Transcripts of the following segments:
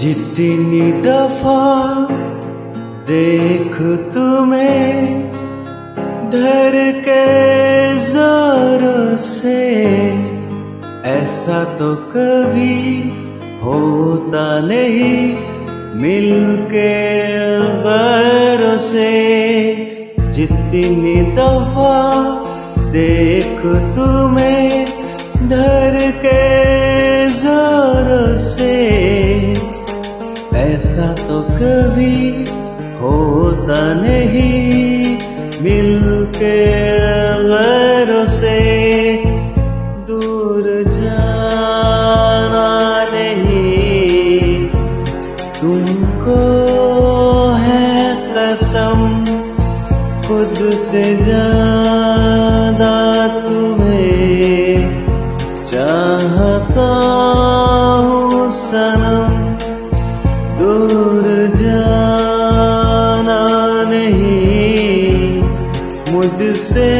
जितनी दफ़ा देख तुम्हें धर के ज़ोर से, ऐसा तो कभी होता नहीं। मिलके गैर से जितनी दफ़ा देख तुम्हें ऐसा तो कभी होता नहीं। मिलके गैरों से दूर जाना नहीं। तुमको है कसम, खुद से ज़्यादा तुम्हें। चाहता हूँ सनम मुझसे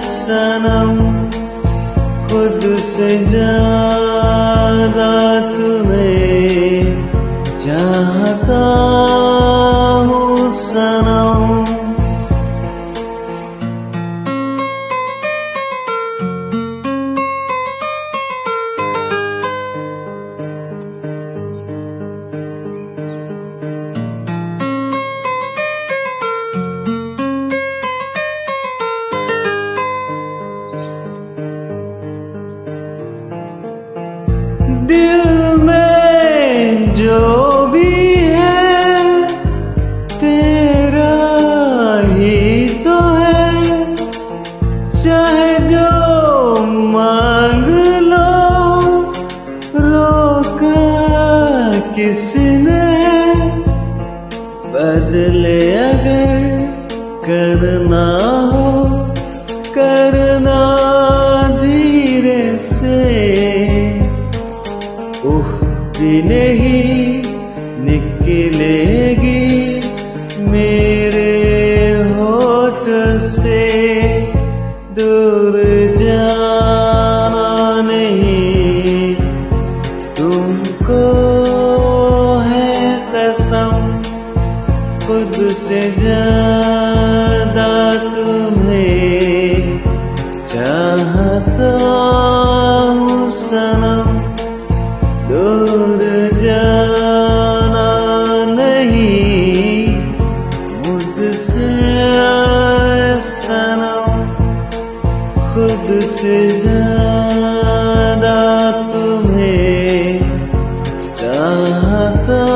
सनम खुद से ज़्यादा तुम्हें दिल में जो भी है, तेरा ही तो है। चाहे जो मांग लो, रोका किसने? बदले अगर करना हो भी नहीं निकलेगी मेरे होठ से दूर जाना नहीं। तुमको है कसम, खुद से ज़्यादा तुम्हें चाहता हूँ सनम। खुद से जाना तुम्हें चाहता